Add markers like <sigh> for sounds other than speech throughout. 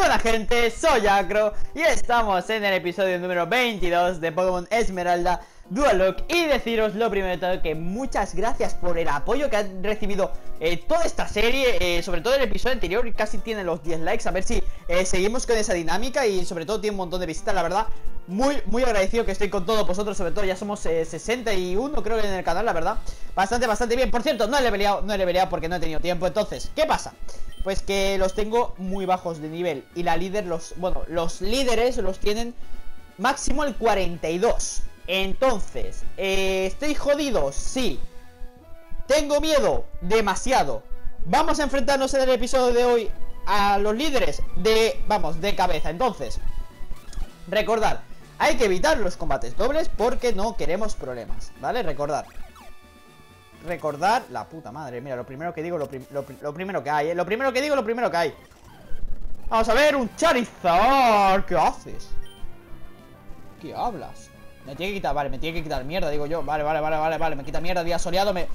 buena gente, soy Acro y estamos en el episodio número 22 de Pokémon Esmeralda Dualoc y deciros lo primero de todo que muchas gracias por el apoyo que han recibido eh, toda esta serie, eh, sobre todo el episodio anterior casi tiene los 10 likes, a ver si eh, seguimos con esa dinámica y sobre todo tiene un montón de visitas, la verdad, muy, muy agradecido que estoy con todos vosotros, sobre todo ya somos 61 creo que en el canal, la verdad, bastante, bastante bien, por cierto, no he leveleado, no he leveleado porque no he tenido tiempo, entonces, ¿qué pasa? Pues que los tengo muy bajos de nivel y la líder, los, bueno, los líderes los tienen máximo el 42 entonces, eh, ¿estoy jodido? Sí. ¿Tengo miedo? Demasiado. Vamos a enfrentarnos en el episodio de hoy a los líderes de, vamos, de cabeza. Entonces, recordad, hay que evitar los combates dobles porque no queremos problemas, ¿vale? Recordad. Recordar, la puta madre, mira, lo primero que digo, lo, primero que hay, ¿eh? Lo primero que digo, lo primero que hay. Vamos a ver, un Charizard. ¿Qué haces? ¿Qué hablas? Me tiene que quitar, vale, me tiene que quitar mierda, digo yo. Vale, vale, vale, vale, vale, me quita mierda, día soleado Me,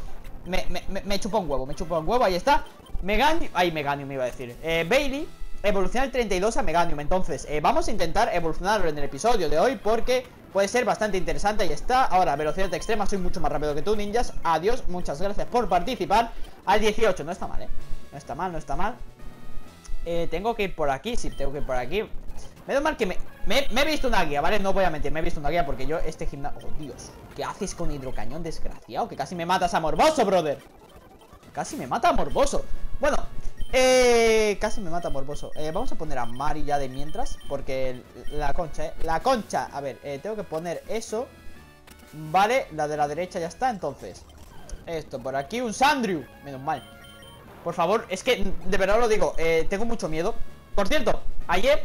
me, me, me chupa un huevo, me chupa un huevo, ahí está. Meganium, ay, Meganium me iba a decir. Eh, Bailey evoluciona el 32 a Meganium. Entonces, eh, vamos a intentar evolucionarlo en el episodio de hoy Porque puede ser bastante interesante Ahí está, ahora, velocidad extrema, soy mucho más rápido que tú, ninjas. Adiós, muchas gracias por participar. Al 18, no está mal, eh. No está mal, no está mal. Eh, tengo que ir por aquí, sí, tengo que ir por aquí Menos mal que me, me, he visto una guía, ¿vale? No voy a mentir, me he visto una guía porque yo este gimnasio... Oh, Dios, ¿qué haces con hidrocañón, desgraciado? Que casi me matas a Morboso, brother. Casi me mata a Morboso. Bueno, eh... Casi me mata a Morboso. Eh, Vamos a poner a Mari ya de mientras Porque la concha, eh La concha, a ver, eh, tengo que poner eso Vale, la de la derecha ya está, entonces. Esto por aquí, un Sandrew. Menos mal. Por favor, es que, de verdad lo digo eh, Tengo mucho miedo. Por cierto, ayer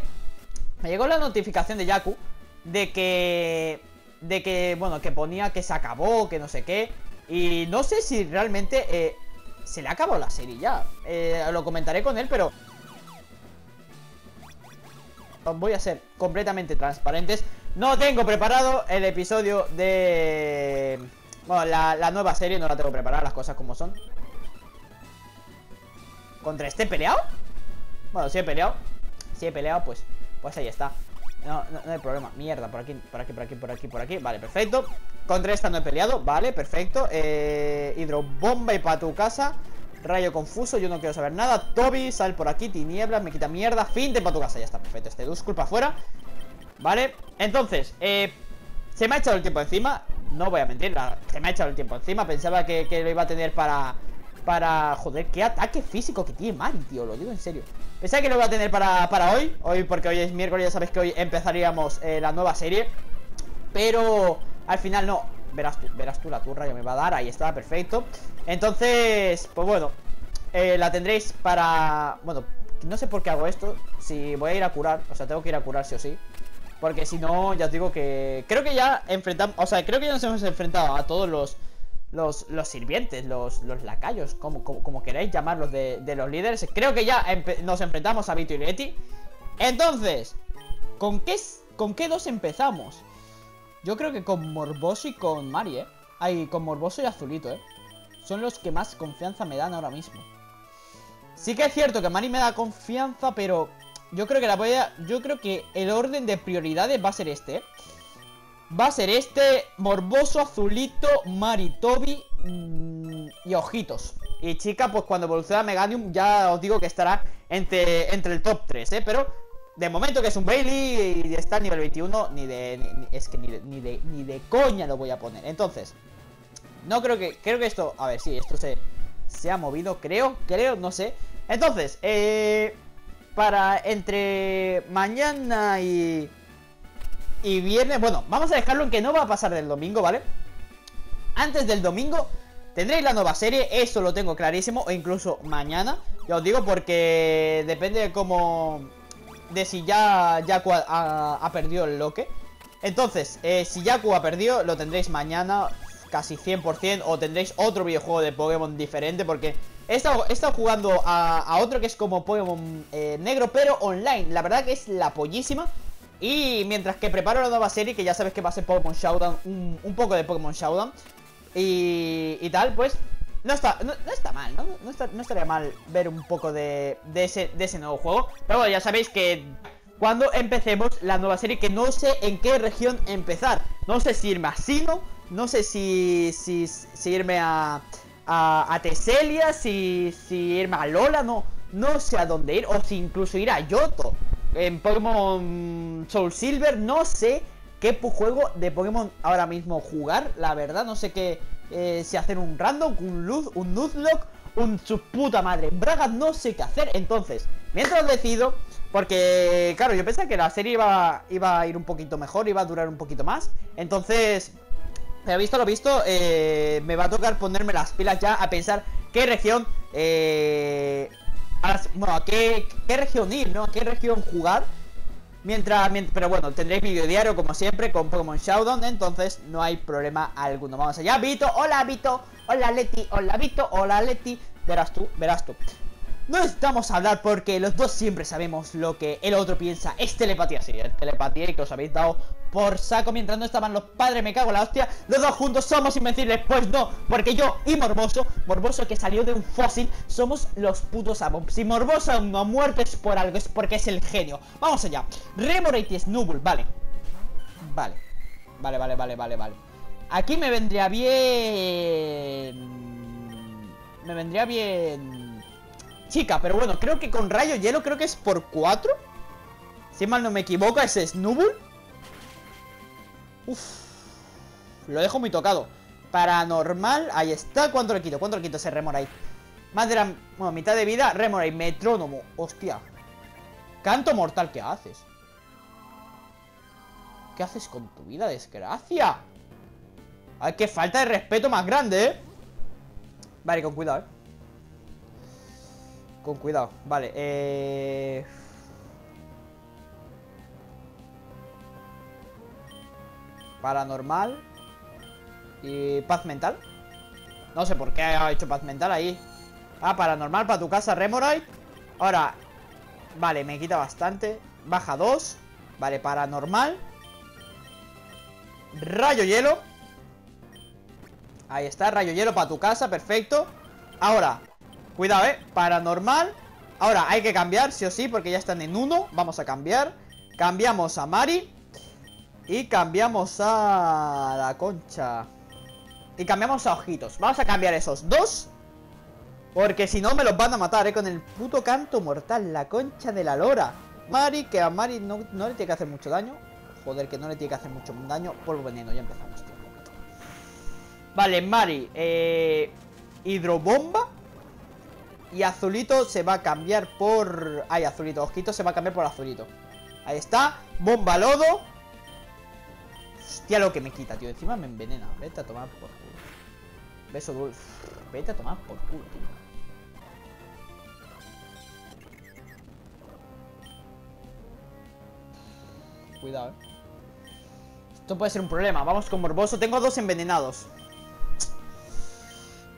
me llegó la notificación de Yaku de que... De que, bueno, que ponía que se acabó, que no sé qué. Y no sé si realmente eh, se le acabó la serie ya. Eh, lo comentaré con él, pero... Voy a ser completamente transparentes. No tengo preparado el episodio de... Bueno, la, la nueva serie no la tengo preparada, las cosas como son. ¿Contra este peleado? Bueno, si he peleado. Si he peleado, pues pues ahí está. No, no, hay problema, mierda, por aquí, por aquí, por aquí, por aquí, por aquí. Vale, perfecto. Contra esta no he peleado, vale, perfecto. Eh, Hidrobomba y para tu casa. Rayo confuso, yo no quiero saber nada. Toby, sal por aquí, tinieblas, me quita mierda. Finte para tu casa, ya está, perfecto. Este disculpa fuera. Vale, entonces, eh, Se me ha echado el tiempo encima. No voy a mentir, se me ha echado el tiempo encima. Pensaba que, que lo iba a tener para para... Joder, qué ataque físico que tiene Mari, tío, lo digo en serio Pensaba que lo iba a tener para, para hoy Hoy, porque hoy es miércoles, ya sabes que hoy empezaríamos eh, la nueva serie. Pero al final no. Verás verás tú la turra que me va a dar. Ahí está, perfecto. Entonces, pues bueno eh, La tendréis para... Bueno, no sé por qué hago esto. Si voy a ir a curar, o sea, tengo que ir a curar sí o sí. Porque si no, ya os digo que... Creo que ya enfrentamos... O sea, creo que ya nos hemos enfrentado a todos los los, los sirvientes, los, los lacayos, como, como, queráis llamarlos de, los líderes. Creo que ya nos enfrentamos a Vito y Leti. Entonces, ¿con qué, ¿con qué dos empezamos? Yo creo que con Morboso y con Mari, ¿eh? Ay, con Morboso y Azulito, ¿eh? Son los que más confianza me dan ahora mismo. Sí que es cierto que Mari me da confianza, pero yo creo que la voy a... Yo creo que el orden de prioridades va a ser este, ¿eh? Va a ser este Morboso, Azulito, Maritobi mmm, y Ojitos. Y chica, pues cuando evolucione a Meganium ya os digo que estará entre, entre el top 3, ¿eh? Pero de momento que es un Bailey y está a nivel 21 Ni de... es que ni de, ni de, ni de coña lo voy a poner. Entonces, no creo que... Creo que esto... A ver, sí, esto se, se ha movido, creo, creo, no sé. Entonces, eh... Para entre mañana y y viernes, bueno, vamos a dejarlo en que no va a pasar del domingo, ¿vale? Antes del domingo tendréis la nueva serie, eso lo tengo clarísimo, o incluso mañana, ya os digo, porque depende de cómo... De si ya Yaku ha, perdido el loque. Entonces, eh, si Yaku ha perdido, lo tendréis mañana casi 100% o tendréis otro videojuego de Pokémon diferente porque he estado, jugando a, otro que es como Pokémon eh, negro pero online. La verdad que es la pollísima. Y mientras que preparo la nueva serie, que ya sabes que va a ser Pokémon Showdown, un, poco de Pokémon Showdown y, y tal, pues no está, no, está mal, ¿no? No, estaría mal ver un poco de, de, ese, de ese nuevo juego. Pero bueno, ya sabéis que cuando empecemos la nueva serie, que no sé en qué región empezar. No sé si irme a Sino, no sé si, si, si irme a, a, a Teselia, si, si irme a Lola, no, no sé a dónde ir. O si incluso ir a Yoto. En Pokémon Soul Silver, no sé qué juego de Pokémon ahora mismo jugar. La verdad, no sé qué. Eh, si hacer un random, un luz, un Nuzlocke, un su puta madre. Braga, no sé qué hacer. Entonces, mientras decido, porque claro, yo pensé que la serie iba, iba a ir un poquito mejor, iba a durar un poquito más. Entonces, he visto lo visto, eh, me va a tocar ponerme las pilas ya a pensar qué región, eh, bueno, a qué, región ir, ¿no? A qué región jugar Mientras, pero bueno, tendréis vídeo diario como siempre con Pokémon Showdown, entonces no hay problema alguno. Vamos allá, Vito, hola Vito, hola Leti, hola Vito, hola Leti. Verás tú, verás tú. No necesitamos hablar porque los dos siempre sabemos lo que el otro piensa. Es telepatía, sí, es telepatía y que os habéis dado por saco mientras no estaban los padres, me cago en la hostia. Los dos juntos somos invencibles. Pues no, porque yo y Morboso, Morboso que salió de un fósil, somos los putos amos. Si Morboso no ha muerto es por algo, es porque es el genio. Vamos allá. Remorate Snubble, vale. Vale. Vale, vale, vale, vale, vale. Aquí me vendría bien... Me vendría bien... Chica, pero bueno, creo que con rayo hielo creo que es por 4 Si mal no me equivoco, es Snubble Uf. Lo dejo muy tocado. Paranormal, ahí está. ¿Cuánto le quito? ¿Cuánto le quito ese Remorai? Más de la... Bueno, mitad de vida. Remorai, metrónomo. Hostia. Canto mortal, ¿qué haces? ¿Qué haces con tu vida, desgracia? Ay, qué falta de respeto más grande, ¿eh? Vale, con cuidado, ¿eh? Con cuidado, vale, eh... Paranormal Y paz mental. No sé por qué ha hecho paz mental ahí. Ah, paranormal para tu casa, Remorai Ahora Vale, me quita bastante. Baja 2 Vale, paranormal. Rayo hielo. Ahí está, rayo hielo para tu casa, perfecto. Ahora, cuidado, eh Paranormal Ahora, hay que cambiar, sí o sí, porque ya están en uno Vamos a cambiar Cambiamos a Mari y cambiamos a la concha. Y cambiamos a ojitos. Vamos a cambiar esos dos. Porque si no me los van a matar, ¿eh? Con el puto canto mortal. La concha de la lora. Mari, que a Mari no, le tiene que hacer mucho daño. Joder, que no le tiene que hacer mucho daño. Polvo veneno, ya empezamos, tío. Vale, Mari. Eh, hidrobomba. Y azulito se va a cambiar por... Ay, azulito. Ojito se va a cambiar por azulito. Ahí está. Bomba lodo. Hostia, lo que me quita, tío. Encima me envenena. Vete a tomar por culo. Beso dulce. Vete a tomar por culo, tío. Cuidado, eh. Esto puede ser un problema. Vamos con Morboso. Tengo dos envenenados.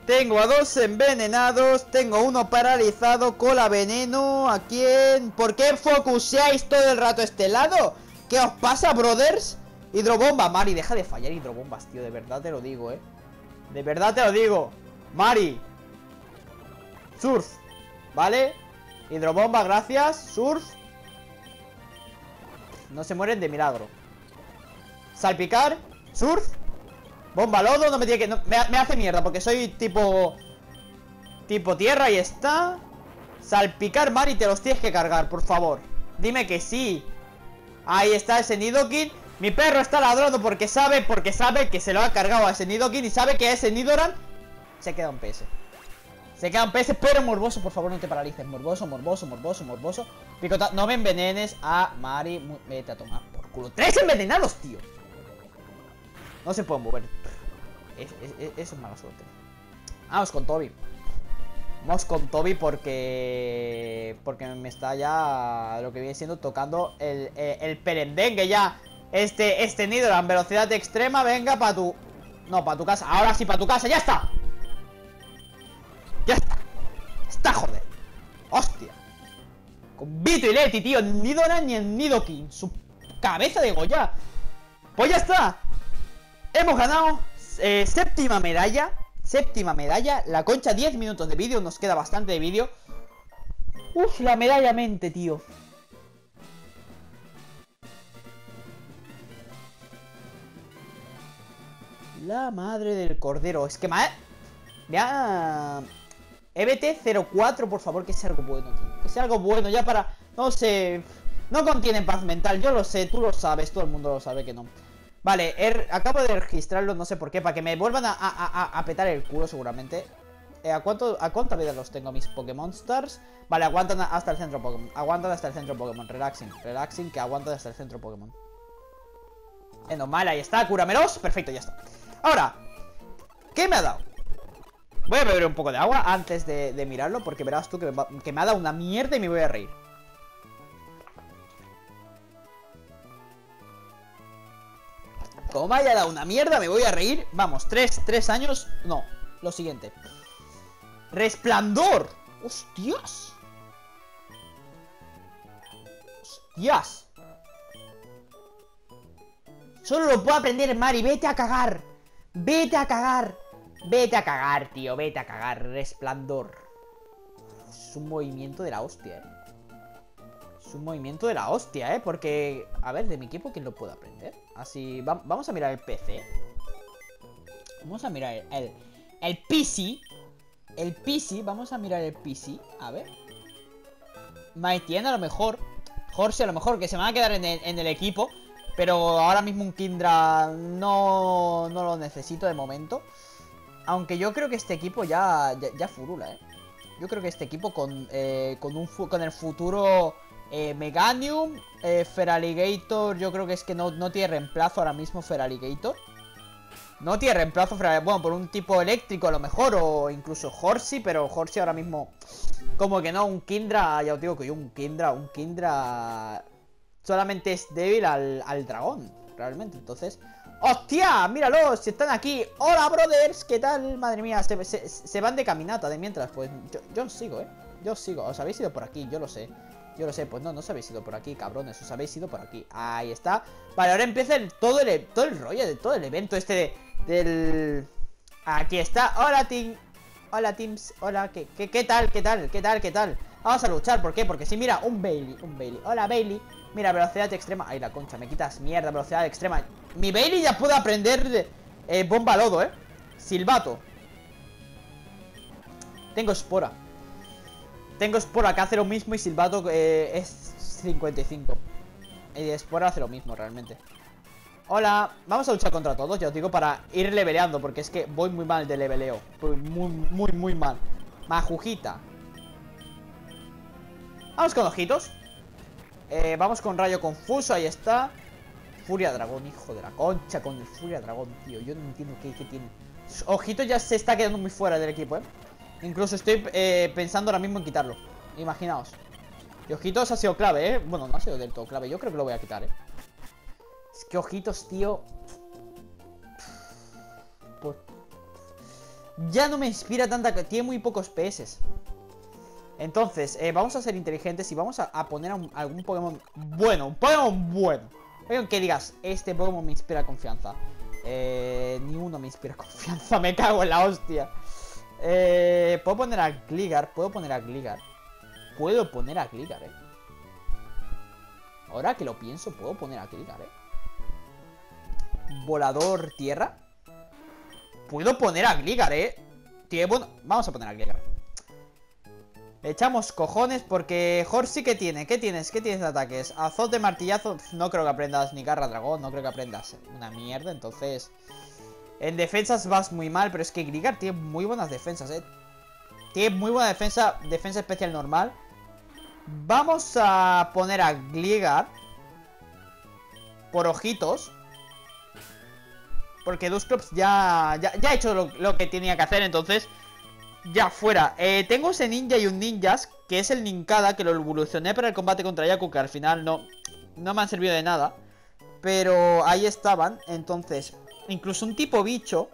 Tengo a dos envenenados. Tengo uno paralizado. Cola veneno. ¿A quién? ¿Por qué focuseáis todo el rato este lado? ¿Qué os pasa, brothers? Hidrobomba, Mari, deja de fallar hidrobombas, tío De verdad te lo digo, eh De verdad te lo digo Mari Surf ¿Vale? Hidrobomba, gracias Surf No se mueren de milagro Salpicar Surf Bomba lodo, no me tiene que... me, hace mierda porque soy tipo... Tipo tierra y está Salpicar, Mari, te los tienes que cargar, por favor Dime que sí Ahí está ese Nidoking mi perro está ladrando porque sabe, porque sabe que se lo ha cargado a ese Nidoking y sabe que a ese Nidoran se queda un PS. Se queda un PS, pero morboso, por favor, no te paralices. Morboso, morboso, morboso, morboso. Picota, no me envenenes a Mari. Vete a tomar por culo. ¡Tres envenenados, tío! No se pueden mover. Eso es mala suerte. Vamos con Toby. Vamos con Toby porque... Porque me está ya lo que viene siendo tocando el, el, el perendengue ya. Este, este Nidoran, velocidad extrema, venga para tu... No, para tu casa, ahora sí, para tu casa, ya está. Ya está. Está, joder. Hostia. Con Vito y Leti, tío, Nidoran ni el Nidoking Su cabeza de Goya. Pues ya está. Hemos ganado eh, Séptima medalla Séptima medalla, la concha, 10 minutos de vídeo, nos queda bastante de vídeo. Uf, la medalla mente, tío. La madre del cordero. Es que me ha... EBT04, por favor, que sea algo bueno, tío. Que sea algo bueno, ya para... No sé... No contiene paz mental, yo lo sé, tú lo sabes, todo el mundo lo sabe que no. Vale, er, acabo de registrarlo, no sé por qué, para que me vuelvan a, a, petar el culo seguramente. Eh, ¿a, cuánto, ¿A cuánta vida los tengo mis Pokémon Stars? Vale, aguantan hasta el centro Pokémon. Aguantan hasta el centro Pokémon. Relaxing, relaxing, que aguantan hasta el centro Pokémon. Eh, mal, ahí está, cúramelos. Perfecto, ya está. Ahora, ¿qué me ha dado? Voy a beber un poco de agua antes de, mirarlo, porque verás tú que que me ha dado una mierda y me voy a reír. Como me haya dado una mierda, me voy a reír. Vamos, tres, tres años. No, lo siguiente. Resplandor. Hostias. Hostias. Solo lo puedo aprender Mari. Vete a cagar. Vete a cagar. Vete a cagar, tío. Vete a cagar. Resplandor. Es un movimiento de la hostia, eh un movimiento de la hostia, ¿eh? Porque, a ver, de mi equipo, ¿quién lo puede aprender? Así, vamos a mirar el PC. Vamos a mirar el, el, PC. El PC, vamos a mirar el PC. A ver. Maitien a lo mejor. Jorge a lo mejor, que se me va a quedar en el, equipo. Pero ahora mismo un Kindra no, no lo necesito de momento. Aunque yo creo que este equipo ya, ya, furula, ¿eh? Yo creo que este equipo con, eh, con, un, con el futuro eh, Meganium, eh, Feraligator, yo creo que es que no, no tiene reemplazo ahora mismo Feraligator. No tiene reemplazo bueno, por un tipo eléctrico a lo mejor, o incluso Horsey, pero Horsey ahora mismo, como que no, un Kindra, ya os digo que yo un Kindra, un Kindra solamente es débil al, dragón, realmente, entonces... ¡Hostia! ¡Míralos! Si están aquí. ¡Hola, brothers! ¿Qué tal? Madre mía, se, van de caminata de mientras. Pues yo, yo sigo, ¿eh? Yo sigo. Os habéis ido por aquí, yo lo sé. Yo lo sé, pues no, no os habéis ido por aquí, cabrones, os habéis ido por aquí. Ahí está. Vale, ahora empieza el, todo, el, todo el rollo de todo el evento este del... Aquí está. Hola, team. Hola, teams. Hola, ¿qué, qué, tal? ¿Qué tal? ¿Qué tal? ¿Qué tal? Vamos a luchar, ¿por qué? Porque si mira, un Bailey, un Bailey. Hola, Bailey. Mira, velocidad extrema. Ay, la concha, me quitas mierda, velocidad extrema. Mi Bailey ya puede aprender eh, bomba lodo, ¿eh? Silbato. Tengo espora. Tengo Spora que hace lo mismo y Silvato eh, es 55. Y Spora hace lo mismo realmente. Hola, vamos a luchar contra todos, ya os digo, para ir leveleando, porque es que voy muy mal de leveleo. Voy muy, muy, muy mal. Majujita. Vamos con ojitos. Eh, vamos con rayo confuso, ahí está. Furia dragón, hijo de la concha, con el furia dragón, tío. Yo no entiendo qué, qué tiene. Ojitos ya se está quedando muy fuera del equipo, eh. Incluso estoy eh, pensando ahora mismo en quitarlo. Imaginaos. Y ojitos ha sido clave, ¿eh? Bueno, no ha sido del todo clave. Yo creo que lo voy a quitar, ¿eh? Es que ojitos, tío... Ya no me inspira tanta... Tiene muy pocos PS. Entonces, eh, vamos a ser inteligentes y vamos a, poner algún Pokémon bueno. Un Pokémon bueno. Oigan, que digas, este Pokémon me inspira confianza. Eh, ni uno me inspira <laughs> confianza. Me cago en la hostia. Eh, puedo poner a Gligar, puedo poner a Gligar. Puedo poner a Gligar, eh. Ahora que lo pienso, puedo poner a Gligar, eh. Volador tierra. Puedo poner a Gligar, eh. bueno, vamos a poner a Gligar. Echamos cojones porque Horsey, ¿qué tiene? ¿Qué tienes? ¿Qué tienes de ataques? Azote, martillazo. No creo que aprendas ni garra dragón. No creo que aprendas una mierda. Entonces, en defensas vas muy mal, pero es que Grigar tiene muy buenas defensas, ¿eh? Tiene muy buena defensa, defensa especial normal. Vamos a poner a Gligar por ojitos. Porque Dusclops ya, ya, ha hecho lo, que tenía que hacer, entonces ya fuera. Eh, tengo ese ninja y un ninjas, que es el Ninkada, que lo evolucioné para el combate contra Yaku, que al final no, no me han servido de nada. Pero ahí estaban, entonces incluso un tipo bicho.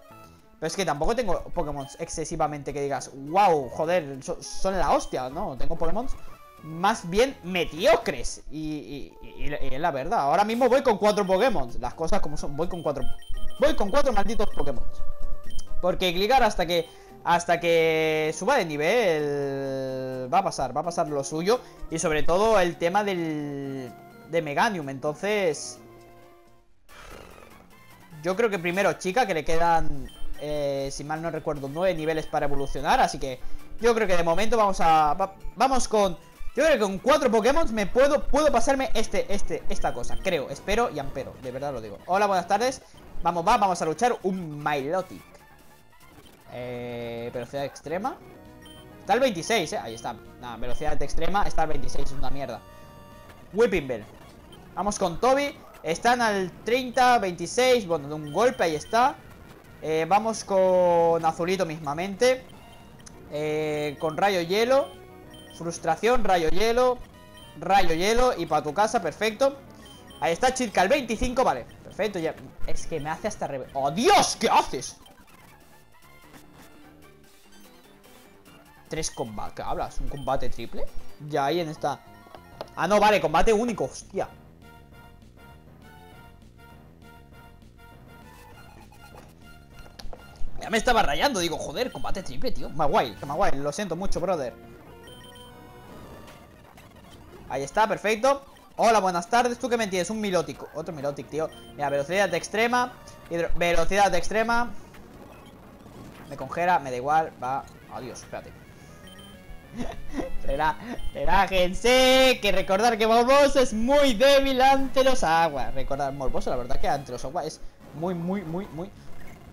Pero es que tampoco tengo Pokémon excesivamente que digas, wow, joder, son la hostia, ¿no? Tengo Pokémon más bien mediocres. Y, es la verdad. Ahora mismo voy con cuatro Pokémon. Las cosas como son. Voy con cuatro. Voy con cuatro malditos Pokémon. Porque Gligar hasta que hasta que suba de nivel va a pasar, va a pasar lo suyo y sobre todo el tema del de Meganium, entonces yo creo que primero chica que le quedan eh, si mal no recuerdo nueve niveles para evolucionar, así que yo creo que de momento vamos a vamos con yo creo que con cuatro Pokémon me puedo puedo pasarme este este esta cosa, creo, espero y ampero, de verdad lo digo. Hola, buenas tardes. Vamos, va, vamos a luchar un Milotic. Eh, velocidad extrema. Está el 26, eh. Ahí está. Velocidad extrema. Está el 26, es una mierda. Whipping Bell. Vamos con Toby. Están al 30, 26. Bueno, de un golpe, ahí está. Eh, vamos con Azulito mismamente. Eh, con Rayo Hielo. Frustración, Rayo Hielo. Rayo Hielo. Y para tu casa, perfecto. Ahí está, Chitka, el 25, vale. Perfecto, ya. Es que me hace hasta revés. ¡Oh, Dios! ¿Qué haces? Tres combates, ¿qué hablas? ¿Un combate triple? Ya ahí en esta... Ah, no, vale, combate único, hostia Me estaba rayando, digo, joder, combate triple, tío. Maguire, Maguire, lo siento mucho, brother. Ahí está, perfecto. Hola, buenas tardes, ¿tú qué me entiendes? Un milótico. Otro milótico, tío. Mira, velocidad de extrema Velocidad de extrema. Me congela, me da igual Va, adiós, espérate. <laughs> Relájense, que recordar que Morboso es muy débil ante los aguas. Recordar, Morboso, la verdad que ante los aguas es muy, muy, muy, muy,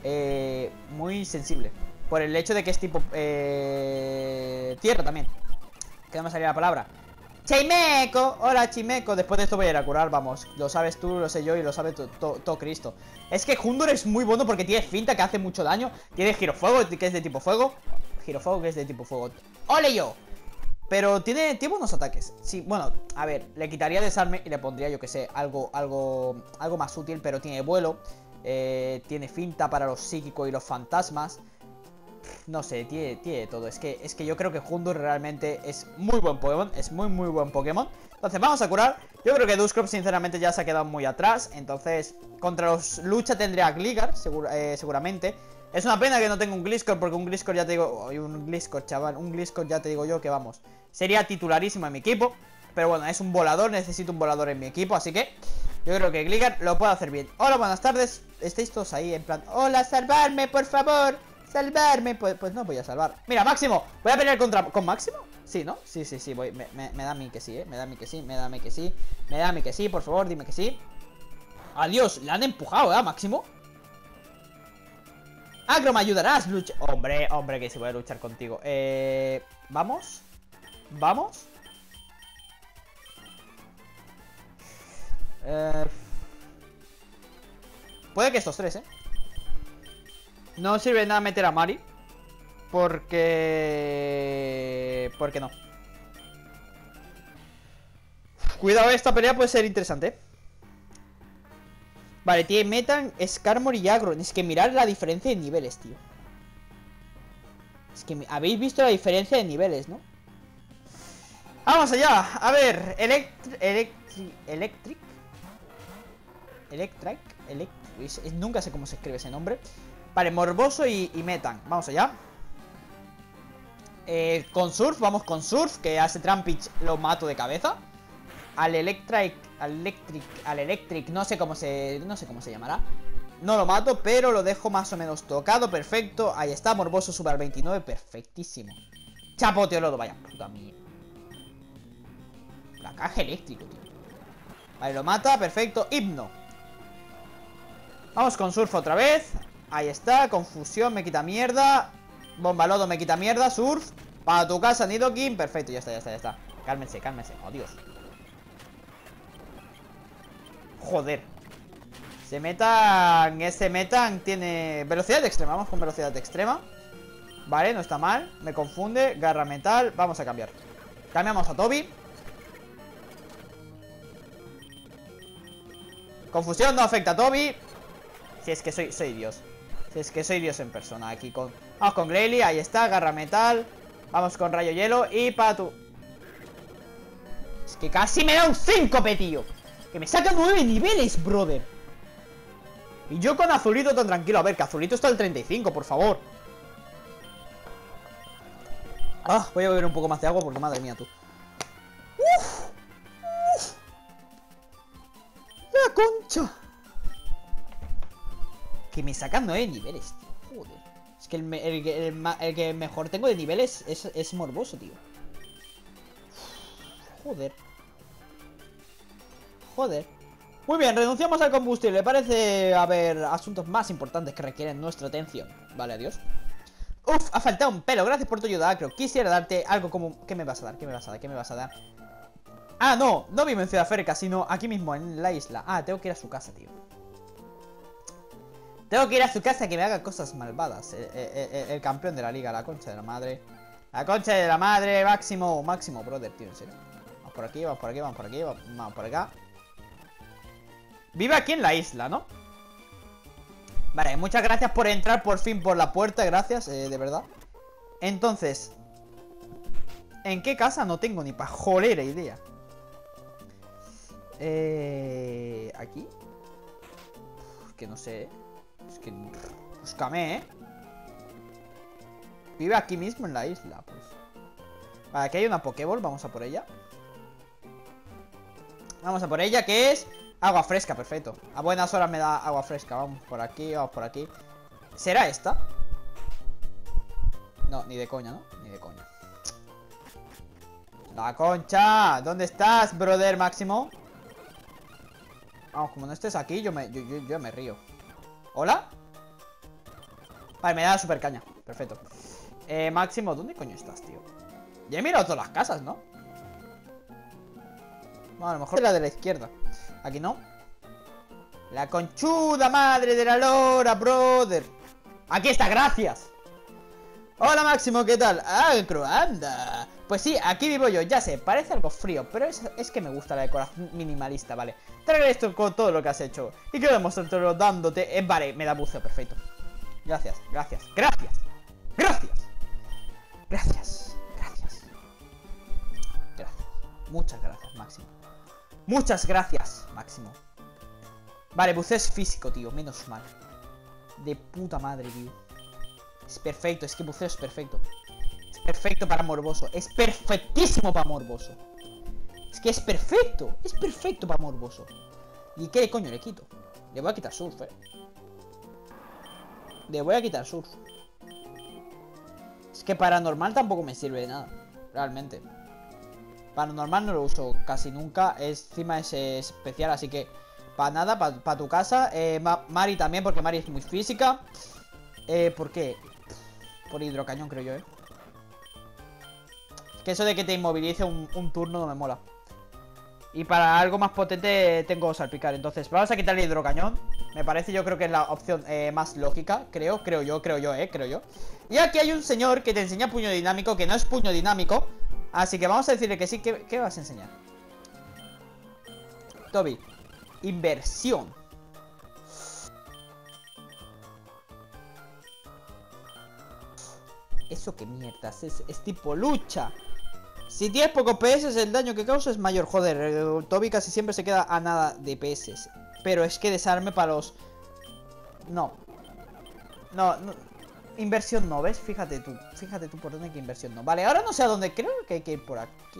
eh, muy sensible. Por el hecho de que es tipo eh, tierra también. Que no me salía la palabra. Chimeco, hola Chimeco Después de esto voy a ir a curar, vamos Lo sabes tú, lo sé yo y lo sabe todo Cristo Es que Hundor es muy bueno porque tiene finta que hace mucho daño Tiene girofuego que es de tipo fuego Girofuego que es de tipo fuego ¡Ole yo! Pero tiene, tiene buenos ataques. Sí, bueno, a ver, le quitaría desarme y le pondría, yo que sé, algo, algo, algo más útil, pero tiene vuelo. Eh, tiene finta para los psíquicos y los fantasmas. No sé, tiene, tiene todo. Es que, es que yo creo que Hundur realmente es muy buen Pokémon. Es muy, muy buen Pokémon. Entonces, vamos a curar. Yo creo que Duscrop, sinceramente, ya se ha quedado muy atrás. Entonces, contra los lucha tendría Gligar, eh, seguramente. Es una pena que no tenga un Gliscor, porque un Gliscor ya te digo... un Gliscor, chaval, un Gliscor ya te digo yo que vamos. Sería titularísimo en mi equipo. Pero bueno, es un volador, necesito un volador en mi equipo, así que... Yo creo que Gligar lo puede hacer bien. Hola, buenas tardes. Estáis todos ahí en plan... Hola, salvarme, por favor. Salvarme. Pues, pues no voy a salvar. Mira, Máximo. Voy a pelear contra... ¿Con Máximo? Sí, ¿no? Sí, sí, sí. Me, da a mí que sí, ¿eh? Me da a mí que sí, me da a mí que sí. Me da a mí que sí, por favor, dime que sí. Adiós, le han empujado, ¿eh? Máximo. Agro, ¿me ayudarás? Lucha. Hombre, hombre, que si voy a luchar contigo. Eh. ¿Vamos? ¿Vamos? Eh... Puede que estos tres, ¿eh? No sirve nada meter a Mari. Porque... Porque no. Cuidado, esta pelea puede ser interesante, ¿eh? Vale, tiene Metan, Skarmor y Agron. Es que mirar la diferencia de niveles, tío. Es que habéis visto la diferencia de niveles, ¿no? Vamos allá. A ver. Electric... Electric... Electric... Electric... Nunca sé cómo se escribe ese nombre. Vale, Morboso y, Metan. Vamos allá. Eh, con Surf, vamos con Surf, que hace Trampich lo mato de cabeza. Al Electric al Electric, al Electric, no sé cómo se, no sé cómo se llamará. No lo mato, pero lo dejo más o menos tocado, perfecto. Ahí está, Morboso sube al 29, perfectísimo. Chapoteo lodo, vaya puta mía. La caja eléctrico, tío. Vale, lo mata, perfecto. Hipno. Vamos con Surf otra vez. Ahí está, confusión, me quita mierda. Bomba lodo, me quita mierda. Surf. Para tu casa, Nidoking. Perfecto, ya está, ya está, ya está. Cálmense, cálmense. Oh, Dios. Joder. Se metan... Ese metan tiene velocidad extrema. Vamos con velocidad extrema. Vale, no está mal. Me confunde. Garra metal. Vamos a cambiar. Cambiamos a Toby. Confusión no afecta a Toby. Si es que soy, soy Dios. Si es que soy Dios en persona. Aquí con... Vamos con Grayly. Ahí está. Garra metal. Vamos con rayo hielo. Y Patu. Es que casi me da un 5, tío. Que me saca nueve niveles, brother Y yo con Azulito tan tranquilo. A ver, que Azulito está al 35, por favor. Ah, voy a beber un poco más de agua porque madre mía tú. Uf, uf. La concha. Que me sacan nueve niveles, tío. Joder. Es que el, el, que mejor tengo de niveles es, es morboso, tío. Joder. Joder. Muy bien, renunciamos al combustible. Parece haber asuntos más importantes que requieren nuestra atención. Vale, adiós. Uf, ha faltado un pelo. Gracias por tu ayuda, Acro. Quisiera darte algo como... ¿Qué me vas a dar? ¿Qué me vas a dar? ¿Qué me vas a dar? Ah, no. No vivo en Ciudad Férica, sino aquí mismo, en la isla. Ah, tengo que ir a su casa, tío. Tengo que ir a su casa que me haga cosas malvadas. El, el, el, campeón de la liga, la concha de la madre. La concha de la madre, máximo, máximo, brother, tío, en serio. Vamos por aquí, vamos por aquí, vamos por aquí, vamos por acá. Vive aquí en la isla, ¿no? Vale, muchas gracias por entrar por fin por la puerta, gracias, eh, de verdad. Entonces, ¿en qué casa? No tengo ni pa' jolera idea. Eh, ¿Aquí? Es que no sé. Es que... Búscame, ¿eh? Vive aquí mismo en la isla, pues. Vale, aquí hay una Pokéball, vamos a por ella. Vamos a por ella, que es... Agua fresca, perfecto. A buenas horas me da agua fresca. Vamos por aquí, vamos por aquí. ¿Será esta? No, ni de coña, ¿no? Ni de coña. La concha. ¿Dónde estás, brother máximo? Vamos, como no estés aquí, yo me, yo, yo, yo me río. ¿Hola? Vale, me da super caña. Perfecto. Eh, Máximo, ¿dónde coño estás, tío? Ya he mirado todas las casas, ¿no? Bueno, a lo mejor la de la izquierda. Aquí no. La conchuda madre de la lora, brother. Aquí está, gracias. Hola Máximo, ¿qué tal? Acro, anda. Pues sí, aquí vivo yo, ya sé, parece algo frío, pero es, que me gusta la decoración minimalista, ¿vale? Te agradezco con todo lo que has hecho. Y quiero demostrártelo dándote... Eh, vale, me da buceo, perfecto. Gracias, gracias, gracias. Gracias. Gracias, gracias. Gracias. Muchas gracias, Máximo. Muchas gracias, Máximo. Vale, buceo es físico, tío, menos mal. De puta madre, tío. Es perfecto, es que buceo es perfecto. Perfecto para morboso. Es perfectísimo para morboso. Es que es perfecto. Es perfecto para morboso. ¿Y qué coño le quito? Le voy a quitar surf, eh. Le voy a quitar surf. Es que paranormal tampoco me sirve de nada. Realmente. Paranormal no lo uso casi nunca. Encima es especial, así que para nada, para pa tu casa. Eh, Mari también, porque Mari es muy física. Eh, ¿Por qué? Por hidrocañón, creo yo, ¿eh? Que eso de que te inmovilice un, un, turno no me mola. Y para algo más potente tengo salpicar. Entonces, vamos a quitar el hidrocañón. Me parece, yo creo que es la opción eh, más lógica. Creo, creo yo, creo yo, eh, creo yo. Y aquí hay un señor que te enseña puño dinámico, que no es puño dinámico. Así que vamos a decirle que sí. ¿Qué, qué vas a enseñar? Toby. Inversión. ¿Eso qué mierdas es? Es tipo lucha. Si tienes pocos PS, el daño que causa es mayor. Joder, el Toby casi siempre se queda a nada de PS. Pero es que desarme para los... No. No. Inversión no, ¿ves? Fíjate tú. Fíjate tú por dónde hay que inversión no. Vale, ahora no sé a dónde. Creo que hay que ir por aquí.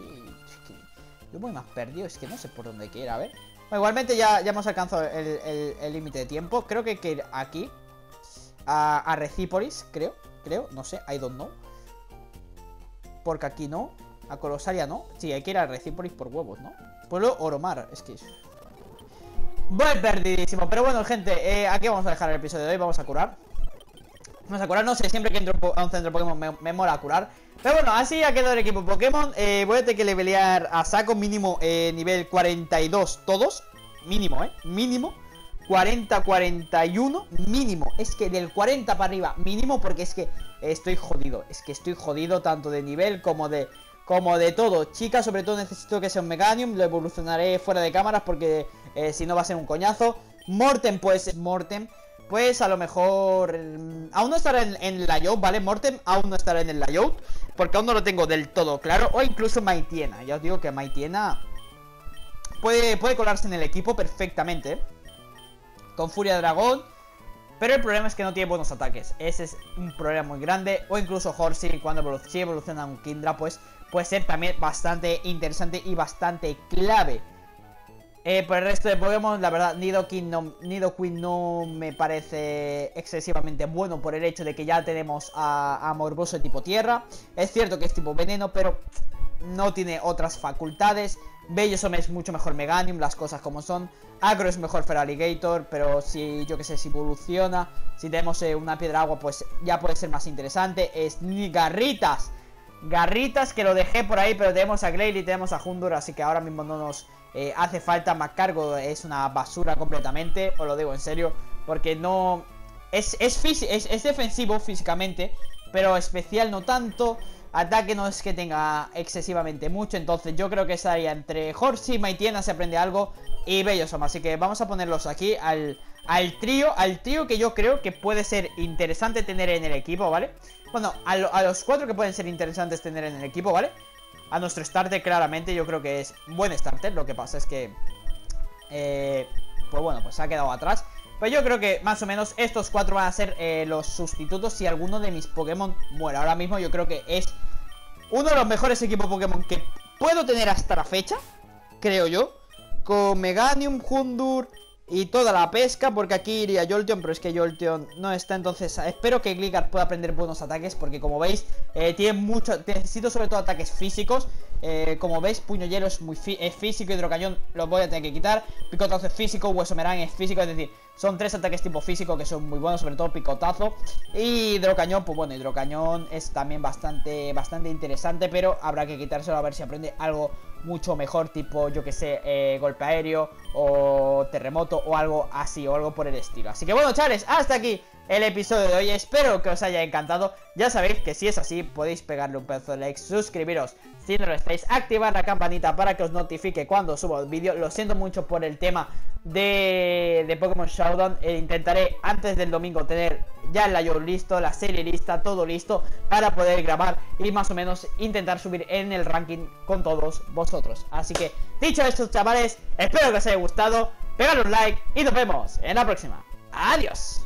Yo voy más perdido. Es que no sé por dónde hay que ir. A ver. Bueno, igualmente ya, ya hemos alcanzado el límite de tiempo. Creo que hay que ir aquí. A, a Recipolis, creo. Creo. No sé. I don't know. Porque aquí no. A Colosaria no. Sí, hay que ir a Recipolis por huevos, ¿no? Pueblo Oromar. Es que es... Voy perdidísimo. Pero bueno, gente. Eh, aquí vamos a dejar el episodio de hoy. Vamos a curar. Vamos a curar, no sé, siempre que entro a un centro Pokémon me, me mola curar Pero bueno, así ha quedado el equipo Pokémon eh, Voy a tener que levelear a saco mínimo eh, nivel 42 todos Mínimo, eh, mínimo 40, 41, mínimo Es que del 40 para arriba, mínimo Porque es que estoy jodido Es que estoy jodido tanto de nivel como de Como de todo, chicas, sobre todo necesito que sea un Meganium Lo evolucionaré fuera de cámaras porque eh, si no va a ser un coñazo Mortem pues, Mortem pues a lo mejor... Aún no estará en, en layout, ¿vale? Mortem aún no estará en el layout, porque aún no lo tengo del todo claro. O incluso Maitiena, ya os digo que Maitiena puede, puede colarse en el equipo perfectamente. Con Furia Dragón, Pero el problema es que no tiene buenos ataques. Ese es un problema muy grande. O incluso Horsey, cuando si evoluciona un Kindra, pues puede ser también bastante interesante y bastante clave. Eh, por el resto de Pokémon, la verdad, Nidoqueen no, Nidoqueen no me parece excesivamente bueno por el hecho de que ya tenemos a, a Morboso tipo Tierra. Es cierto que es tipo Veneno, pero no tiene otras facultades. Bellosome es mucho mejor Meganium, las cosas como son. Agro es mejor Feraligator, pero si yo que sé, si evoluciona, si tenemos eh, una piedra agua, pues ya puede ser más interesante. Es ni Garritas. Que lo dejé por ahí, pero tenemos a y tenemos a Hundur, así que ahora mismo no nos eh, hace falta. Macargo es una basura completamente, os lo digo en serio, porque no... Es, es, es, defensivo físicamente, pero especial no tanto. Ataque no es que tenga excesivamente mucho, entonces yo creo que estaría entre Horsey, Maitiena se aprende algo y Bellosoma. Así que vamos a ponerlos aquí al, al trío, al trío que yo creo que puede ser interesante tener en el equipo, ¿vale? Bueno, a, los cuatro que pueden ser interesantes tener en el equipo, ¿vale? A nuestro starter claramente yo creo que es buen starter, lo que pasa es que... Eh, pues bueno, pues se ha quedado atrás. Pero yo creo que más o menos estos cuatro van a ser eh, los sustitutos si alguno de mis Pokémon muere. Ahora mismo yo creo que es uno de los mejores equipos Pokémon que puedo tener hasta la fecha, creo yo. Con Meganium, Hundur y toda la pesca, porque aquí iría Jolteon, pero es que Jolteon no está, entonces espero que Gligar pueda aprender buenos ataques, porque como veis, eh, tiene mucho, necesito sobre todo ataques físicos, eh, como veis, Puño Hielo es muy físico, Hidrocañón lo voy a tener que quitar, Picotazo es físico, Hueso Merán es físico, es decir, son tres ataques tipo físico que son muy buenos, sobre todo picotazo. Y hidrocañón, pues bueno, hidrocañón es también bastante, bastante interesante, pero habrá que quitárselo a ver si aprende algo mucho mejor, tipo, yo que sé, eh, golpe aéreo o terremoto o algo así, o algo por el estilo. Así que bueno, chavales, hasta aquí el episodio de hoy. Espero que os haya encantado. Ya sabéis que si es así, podéis pegarle un pedazo de like, suscribiros si no lo estáis, activar la campanita para que os notifique cuando subo el vídeo. Lo siento mucho por el tema de, de Pokémon Showdown. E intentaré antes del domingo tener ya el layout listo, la serie lista, todo listo para poder grabar y más o menos intentar subir en el ranking con todos vosotros. Así que, dicho esto, chavales, espero que os haya gustado. Pegadle un like y nos vemos en la próxima. Adiós.